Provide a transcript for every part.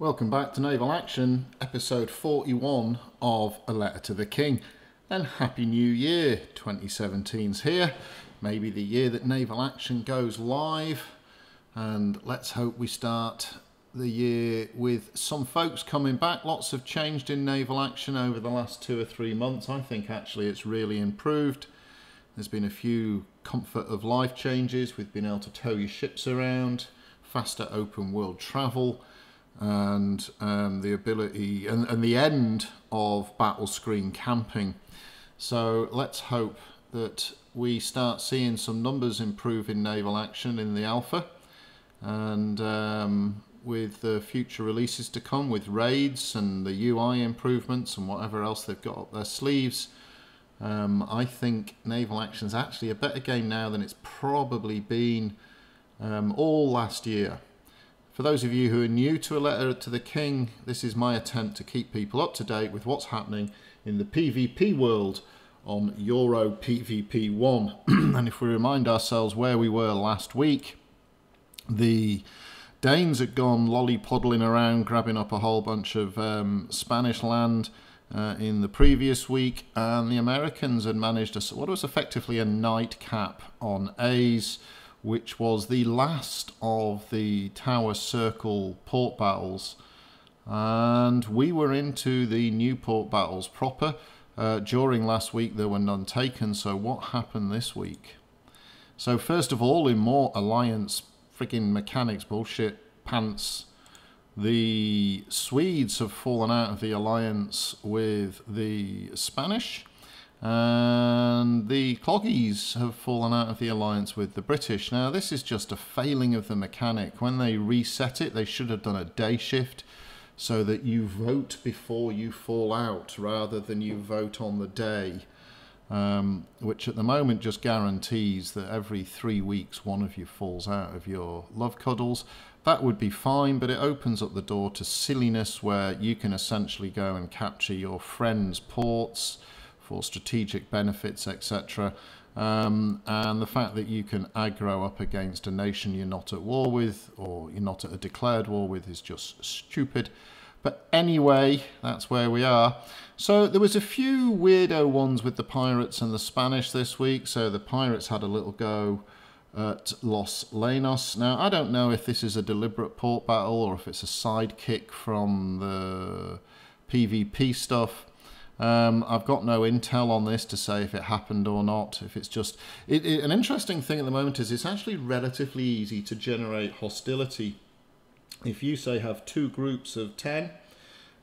Welcome back to Naval Action, episode 41 of A Letter to the King. And Happy New Year 2017's here. Maybe the year that Naval Action goes live. And let's hope we start the year with some folks coming back. Lots have changed in Naval Action over the last two or three months. I think actually it's really improved. There's been a few comfort of life changes. We've been able to tow your ships around, faster open world travel and um, the ability and, and the end of battle screen camping. So let's hope that we start seeing some numbers improve in naval action in the alpha and um, with the future releases to come with raids and the UI improvements and whatever else they've got up their sleeves. Um, I think Naval Action is actually a better game now than it's probably been um, all last year. For those of you who are new to a letter to the King, this is my attempt to keep people up to date with what's happening in the PvP world on Euro PvP 1. and if we remind ourselves where we were last week, the Danes had gone lollypoddling around, grabbing up a whole bunch of um, Spanish land uh, in the previous week, and the Americans had managed a, what was effectively a nightcap on A's which was the last of the Tower Circle port battles. And we were into the new port battles proper. Uh, during last week, there were none taken. So, what happened this week? So, first of all, in more Alliance freaking mechanics bullshit pants, the Swedes have fallen out of the alliance with the Spanish. The Cloggies have fallen out of the alliance with the British. Now, this is just a failing of the mechanic. When they reset it, they should have done a day shift so that you vote before you fall out rather than you vote on the day. Um, which at the moment just guarantees that every three weeks one of you falls out of your love cuddles. That would be fine, but it opens up the door to silliness where you can essentially go and capture your friends' ports for strategic benefits, etc. Um, and the fact that you can aggro up against a nation you're not at war with or you're not at a declared war with is just stupid. But anyway, that's where we are. So there was a few weirdo ones with the Pirates and the Spanish this week. So the Pirates had a little go at Los Llanos. Now, I don't know if this is a deliberate port battle or if it's a sidekick from the PvP stuff. Um, I've got no intel on this to say if it happened or not. If it's just it, it, an interesting thing at the moment is it's actually relatively easy to generate hostility. If you say have two groups of ten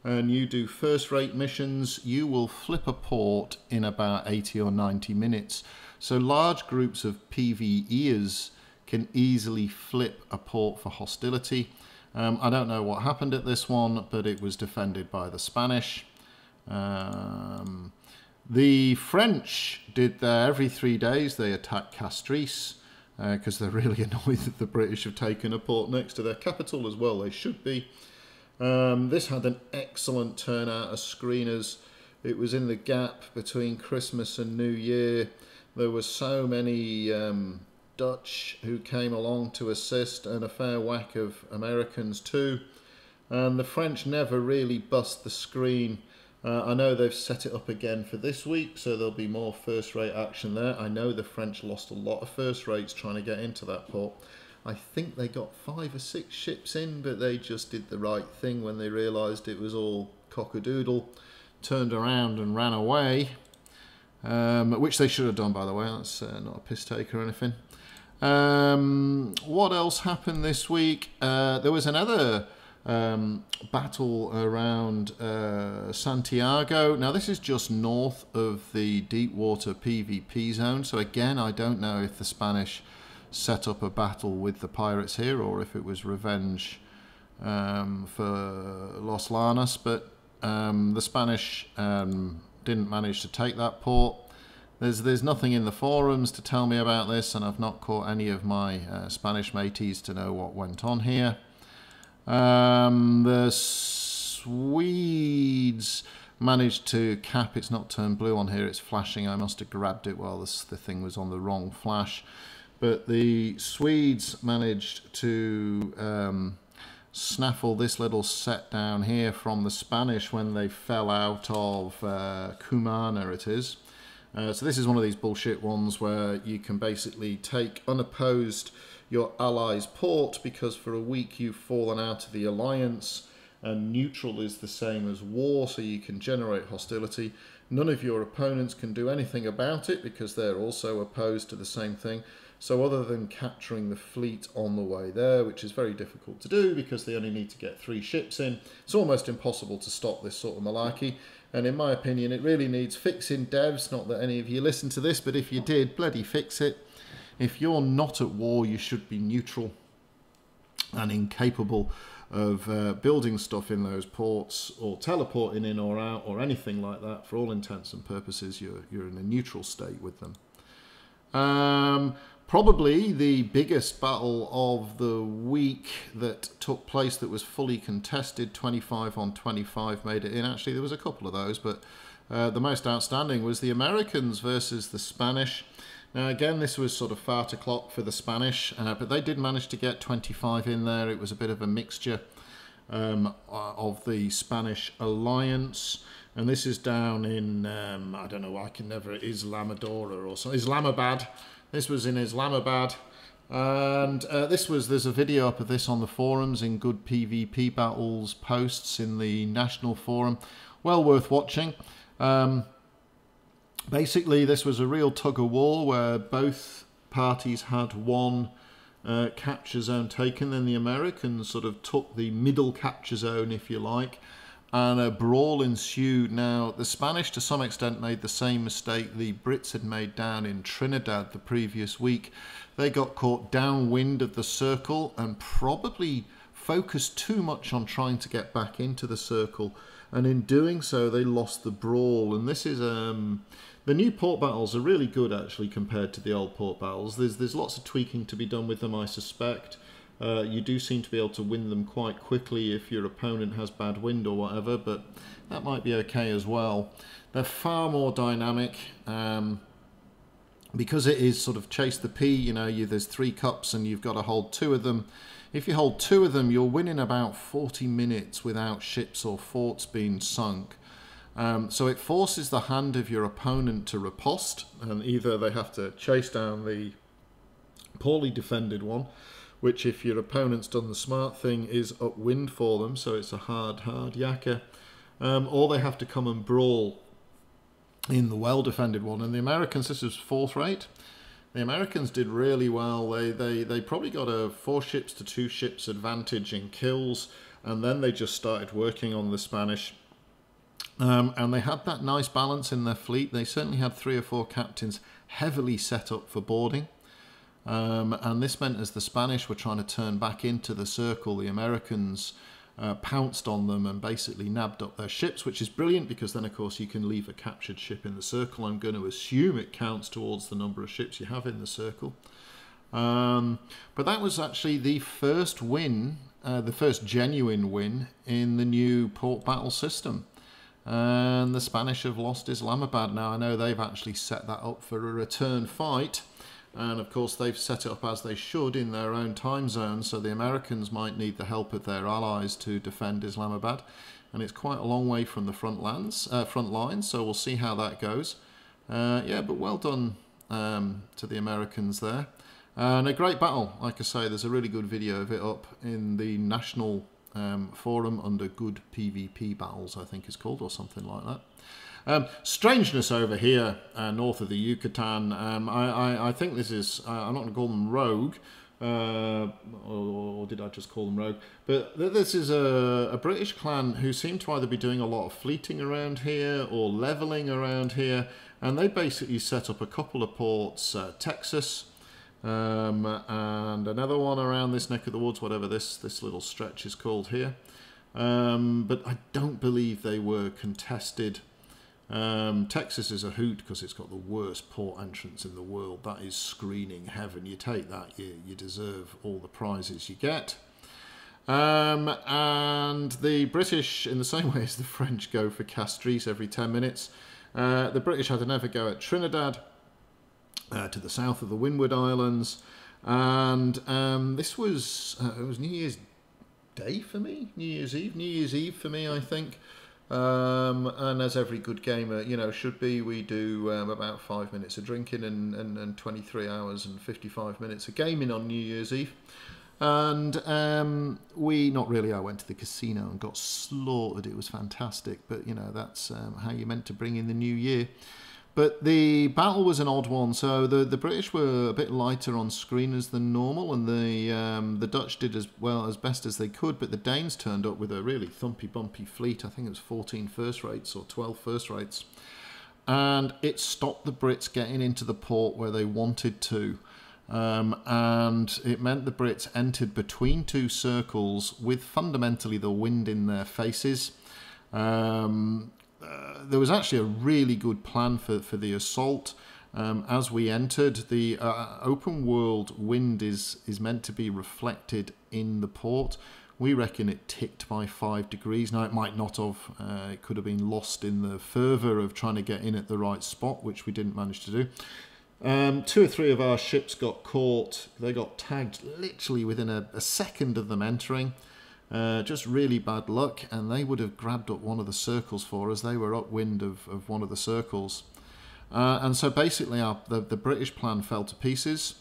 and you do first-rate missions, you will flip a port in about 80 or 90 minutes. So large groups of PvEers can easily flip a port for hostility. Um, I don't know what happened at this one, but it was defended by the Spanish. Um, the French did that every three days. They attack Castries because uh, they're really annoyed that the British have taken a port next to their capital as well. They should be. Um, this had an excellent turnout of screeners. It was in the gap between Christmas and New Year. There were so many um, Dutch who came along to assist and a fair whack of Americans too. And the French never really bust the screen uh, I know they've set it up again for this week, so there'll be more first rate action there. I know the French lost a lot of first rates trying to get into that port. I think they got five or six ships in, but they just did the right thing when they realised it was all cockadoodle, turned around and ran away, um, which they should have done, by the way. That's uh, not a piss take or anything. Um, what else happened this week? Uh, there was another um, battle around uh, Santiago. Now, this is just north of the deep water PvP zone. So, again, I don't know if the Spanish set up a battle with the pirates here or if it was revenge um, for Los Llanos. But um, the Spanish um, didn't manage to take that port. There's, there's nothing in the forums to tell me about this, and I've not caught any of my uh, Spanish mateys to know what went on here. Um, the Swedes managed to cap. It's not turned blue on here. It's flashing. I must have grabbed it while this, the thing was on the wrong flash. But the Swedes managed to um, snaffle this little set down here from the Spanish when they fell out of uh, Cumana it is. Uh, so this is one of these bullshit ones where you can basically take unopposed your allies' port because for a week you've fallen out of the alliance and neutral is the same as war so you can generate hostility. None of your opponents can do anything about it because they're also opposed to the same thing. So other than capturing the fleet on the way there, which is very difficult to do because they only need to get three ships in, it's almost impossible to stop this sort of malarkey. And in my opinion, it really needs fixing devs. Not that any of you listen to this, but if you did, bloody fix it. If you're not at war, you should be neutral and incapable of uh, building stuff in those ports or teleporting in or out or anything like that. For all intents and purposes, you're, you're in a neutral state with them. Um, probably the biggest battle of the week that took place that was fully contested 25 on 25 made it in actually there was a couple of those but uh, the most outstanding was the americans versus the spanish now again this was sort of far to clock for the spanish uh, but they did manage to get 25 in there it was a bit of a mixture um, of the spanish alliance and this is down in um, i don't know i can never islamadora or so islamabad this was in Islamabad. And uh, this was, there's a video up of this on the forums in good PvP battles posts in the national forum. Well worth watching. Um, basically, this was a real tug of war where both parties had one uh, capture zone taken. Then the Americans sort of took the middle capture zone, if you like, and a brawl ensued. Now, the Spanish to some extent made the same mistake the Brits had made down in Trinidad the previous week. They got caught downwind of the circle and probably focused too much on trying to get back into the circle. And in doing so, they lost the brawl. And this is um, the new port battles are really good actually compared to the old port battles. There's there's lots of tweaking to be done with them, I suspect. Uh, you do seem to be able to win them quite quickly if your opponent has bad wind or whatever, but that might be okay as well. They're far more dynamic. Um, because it is sort of chase the pea, you know, you, there's three cups and you've got to hold two of them. If you hold two of them, you're winning about 40 minutes without ships or forts being sunk. Um, so it forces the hand of your opponent to riposte, and either they have to chase down the poorly defended one, which if your opponent's done the smart thing is upwind for them, so it's a hard, hard yakka. Um, or they have to come and brawl in the well-defended one. And the Americans, this was fourth rate. The Americans did really well. They, they, they probably got a four ships to two ships advantage in kills, and then they just started working on the Spanish. Um, and they had that nice balance in their fleet. They certainly had three or four captains heavily set up for boarding. Um, and this meant as the Spanish were trying to turn back into the circle, the Americans uh, pounced on them and basically nabbed up their ships, which is brilliant because then, of course, you can leave a captured ship in the circle. I'm going to assume it counts towards the number of ships you have in the circle. Um, but that was actually the first win, uh, the first genuine win in the new port battle system. And the Spanish have lost Islamabad. Now. I know they've actually set that up for a return fight. And of course they've set it up as they should in their own time zone so the Americans might need the help of their allies to defend Islamabad. And it's quite a long way from the front lands uh, front lines so we'll see how that goes. Uh, yeah but well done um, to the Americans there. And a great battle. Like I say there's a really good video of it up in the national um, forum under good PvP battles I think it's called or something like that um, strangeness over here, uh, north of the Yucatan. Um, I, I, I, think this is, uh, I'm not going to call them rogue, uh, or, or, did I just call them rogue? But this is a, a, British clan who seem to either be doing a lot of fleeting around here or leveling around here. And they basically set up a couple of ports, uh, Texas, um, and another one around this neck of the woods, whatever this, this little stretch is called here. Um, but I don't believe they were contested um, Texas is a hoot because it's got the worst port entrance in the world. That is screening heaven. You take that, you, you deserve all the prizes you get. Um, and the British, in the same way as the French go for Castries every 10 minutes, uh, the British had another go at Trinidad uh, to the south of the Windward Islands. And um, this was, uh, it was New Year's day for me. New Year's Eve, New Year's Eve for me, I think. Um, and as every good gamer, you know, should be, we do um, about five minutes of drinking and, and, and 23 hours and 55 minutes of gaming on New Year's Eve. And um, we, not really, I went to the casino and got slaughtered. It was fantastic, but you know, that's um, how you're meant to bring in the new year. But the battle was an odd one. So the, the British were a bit lighter on screeners than normal, and the um, the Dutch did as well as best as they could. But the Danes turned up with a really thumpy, bumpy fleet. I think it was 14 first rates or 12 first rates, and it stopped the Brits getting into the port where they wanted to. Um, and it meant the Brits entered between two circles with fundamentally the wind in their faces. Um, uh, there was actually a really good plan for, for the assault. Um, as we entered, the uh, open world wind is, is meant to be reflected in the port. We reckon it ticked by five degrees. Now, it might not have. Uh, it could have been lost in the fervour of trying to get in at the right spot, which we didn't manage to do. Um, two or three of our ships got caught. They got tagged literally within a, a second of them entering. Uh, just really bad luck, and they would have grabbed up one of the circles for us. They were upwind of, of one of the circles. Uh, and so basically, our, the, the British plan fell to pieces.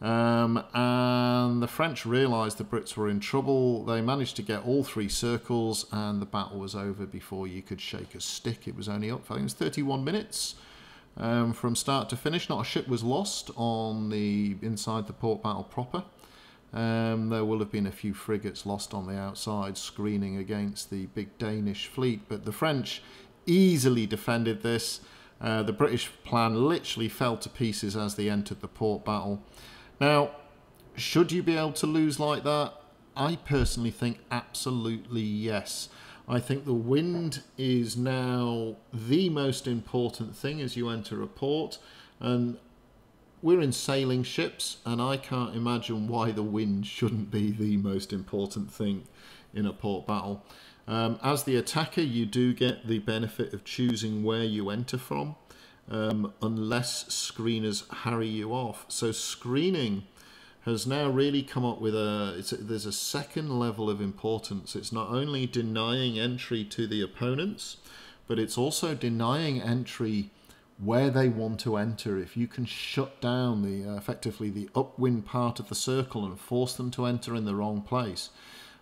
Um, and the French realised the Brits were in trouble. They managed to get all three circles, and the battle was over before you could shake a stick. It was only up, I think it was 31 minutes um, from start to finish. Not a ship was lost on the inside the port battle proper. Um, there will have been a few frigates lost on the outside screening against the big Danish fleet, but the French easily defended this. Uh, the British plan literally fell to pieces as they entered the port battle. Now, should you be able to lose like that? I personally think absolutely yes. I think the wind is now the most important thing as you enter a port. And we're in sailing ships, and I can't imagine why the wind shouldn't be the most important thing in a port battle. Um, as the attacker, you do get the benefit of choosing where you enter from, um, unless screeners harry you off. So screening has now really come up with a, a, there's a second level of importance. It's not only denying entry to the opponents, but it's also denying entry where they want to enter. If you can shut down the uh, effectively the upwind part of the circle and force them to enter in the wrong place,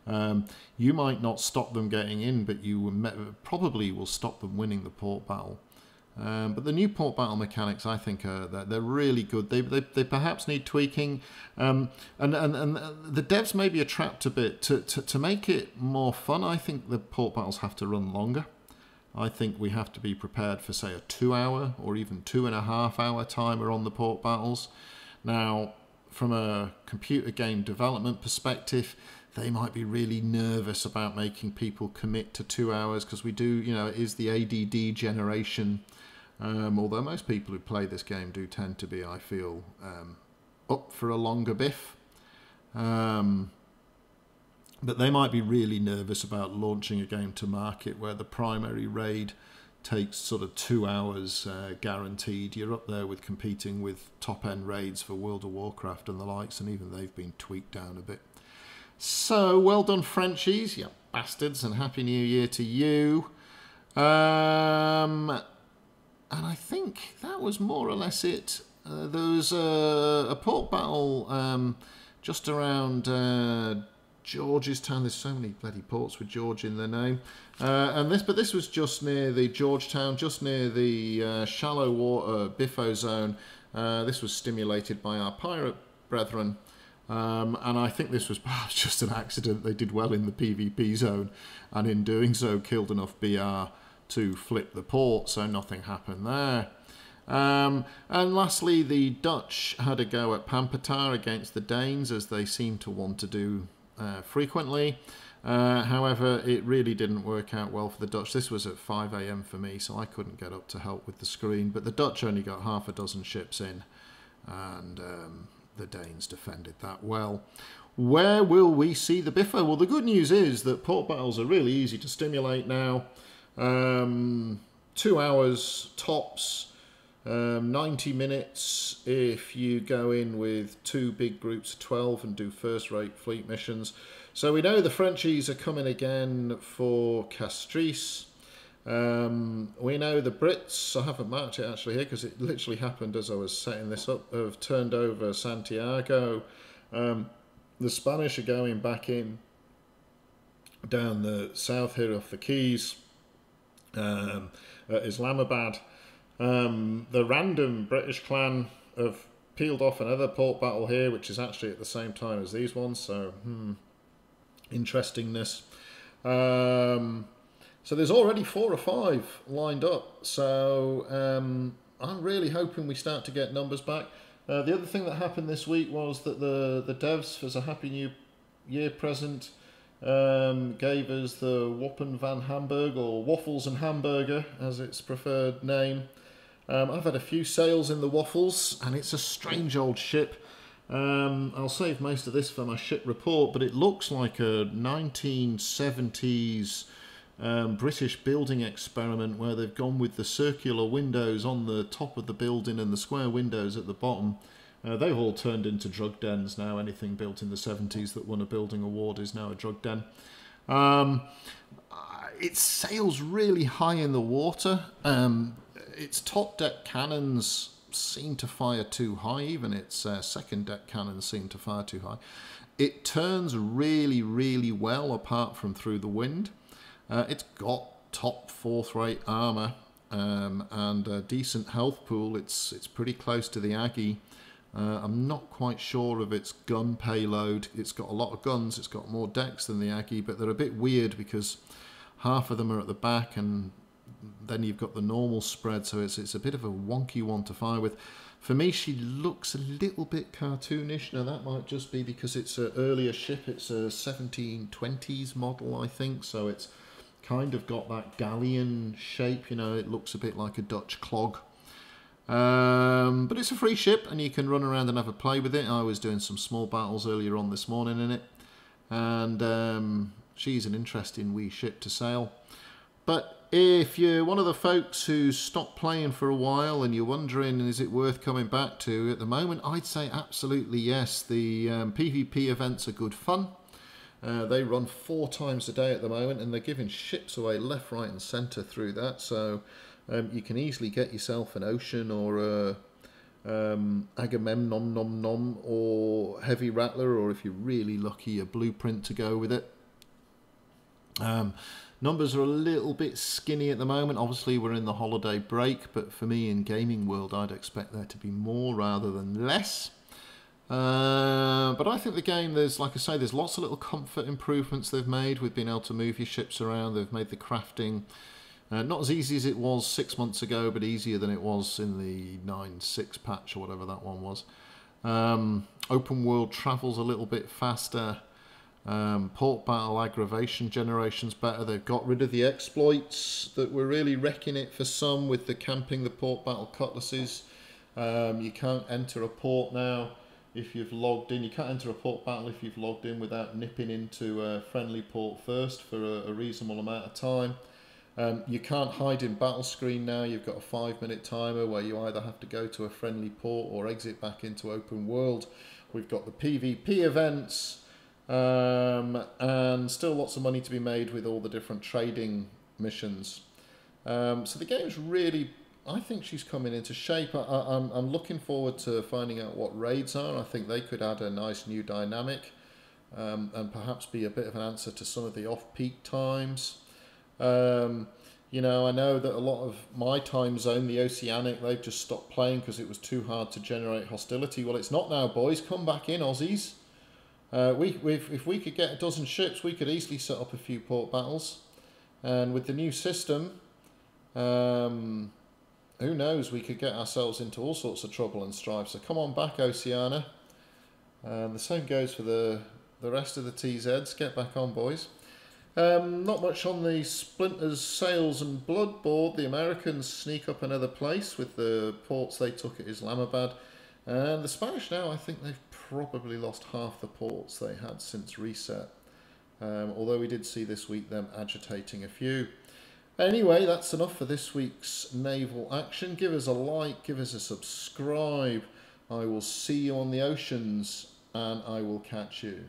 um, you might not stop them getting in, but you probably will stop them winning the port battle. Um, but the new port battle mechanics, I think, are they're, they're really good. They, they, they perhaps need tweaking, um, and, and and the devs may be trapped a bit to, to to make it more fun. I think the port battles have to run longer. I think we have to be prepared for say a two-hour or even two and a half-hour timer on the port battles. Now, from a computer game development perspective, they might be really nervous about making people commit to two hours because we do, you know, it is the ADD generation um, although most people who play this game do tend to be, I feel, um, up for a longer biff. Um, but they might be really nervous about launching a game to market where the primary raid takes sort of two hours uh, guaranteed. You're up there with competing with top end raids for World of Warcraft and the likes, and even they've been tweaked down a bit. So well done, Frenchies, you bastards, and Happy New Year to you. Um, and I think that was more or less it. Uh, there was a, a port battle um, just around uh, George's Town. There's so many bloody ports with George in their name. Uh, and this, but this was just near the Georgetown, just near the uh, shallow water Biffo zone. Uh, this was stimulated by our pirate brethren. Um, and I think this was just an accident. They did well in the PvP zone, and in doing so, killed enough BR to flip the port, so nothing happened there. Um, and lastly, the Dutch had a go at Pampatar against the Danes, as they seem to want to do uh, frequently. Uh, however, it really didn't work out well for the Dutch. This was at 5 a.m. for me, so I couldn't get up to help with the screen. But the Dutch only got half a dozen ships in, and um, the Danes defended that well. Where will we see the Biffo? Well, the good news is that port battles are really easy to stimulate now. Um, two hours tops, um, 90 minutes if you go in with two big groups of 12 and do first rate fleet missions. So we know the Frenchies are coming again for Castries. Um, we know the Brits, I haven't marked it actually here because it literally happened as I was setting this up, have turned over Santiago. Um, the Spanish are going back in down the south here off the Keys, um, Islamabad. Um, the random British clan have peeled off another port battle here, which is actually at the same time as these ones, so hmm, interestingness. Um, so there's already four or five lined up. So um, I'm really hoping we start to get numbers back. Uh, the other thing that happened this week was that the, the devs, as a Happy New Year present, um, gave us the Wappen van Hamburg, or Waffles and Hamburger, as its preferred name. Um, I've had a few sales in the Waffles, and it's a strange old ship. Um, I'll save most of this for my ship report, but it looks like a 1970s um, British building experiment where they've gone with the circular windows on the top of the building and the square windows at the bottom. Uh, they've all turned into drug dens now. Anything built in the 70s that won a building award is now a drug den. Um, it sails really high in the water. Um, its top deck cannons seem to fire too high, even its uh, second deck cannons seem to fire too high. It turns really, really well apart from through the wind. Uh, it's got top fourth rate armour um, and a decent health pool. It's, it's pretty close to the Aggie. Uh, I'm not quite sure of its gun payload. It's got a lot of guns, it's got more decks than the Aggie, but they're a bit weird because half of them are at the back and then you've got the normal spread, so it's, it's a bit of a wonky one to fire with. For me, she looks a little bit cartoonish. Now, that might just be because it's an earlier ship. It's a 1720s model, I think, so it's kind of got that galleon shape, you know, it looks a bit like a Dutch clog. Um, but it's a free ship and you can run around and have a play with it. I was doing some small battles earlier on this morning in it. And um, she's an interesting wee ship to sail. But if you're one of the folks who stopped playing for a while and you're wondering is it worth coming back to at the moment, I'd say absolutely yes. The um, PvP events are good fun. Uh, they run four times a day at the moment and they're giving ships away left, right and centre through that. So um, you can easily get yourself an Ocean or a um, Agamemnon nom nom or Heavy Rattler or if you're really lucky a Blueprint to go with it. Um, numbers are a little bit skinny at the moment. Obviously we're in the holiday break but for me in gaming world I'd expect there to be more rather than less. Uh, but I think the game, there's, like I say, there's lots of little comfort improvements they've made with being able to move your ships around. They've made the crafting uh, not as easy as it was six months ago, but easier than it was in the 9.6 patch or whatever that one was. Um, open world travels a little bit faster. Um, port battle aggravation generation's better. They've got rid of the exploits that were really wrecking it for some with the camping the port battle cutlasses. Um, you can't enter a port now if you've logged in. You can't enter a port battle if you've logged in without nipping into a friendly port first for a, a reasonable amount of time. Um, you can't hide in battle screen now. You've got a five minute timer where you either have to go to a friendly port or exit back into open world. We've got the PvP events um, and still lots of money to be made with all the different trading missions. Um, so the game's really I think she's coming into shape. I, am I'm, I'm looking forward to finding out what raids are. I think they could add a nice new dynamic um, and perhaps be a bit of an answer to some of the off-peak times. Um, you know, I know that a lot of my time zone, the Oceanic, they've just stopped playing because it was too hard to generate hostility. Well, it's not now, boys. Come back in, Aussies. Uh, we, if we could get a dozen ships, we could easily set up a few port battles. And with the new system, um, who knows, we could get ourselves into all sorts of trouble and strife. So come on back, Oceania. And the same goes for the, the rest of the TZs. Get back on, boys. Um, not much on the Splinters Sails and Blood board. The Americans sneak up another place with the ports they took at Islamabad. And the Spanish now, I think they've probably lost half the ports they had since reset. Um, although we did see this week them agitating a few. Anyway, that's enough for this week's naval action. Give us a like, give us a subscribe. I will see you on the oceans and I will catch you.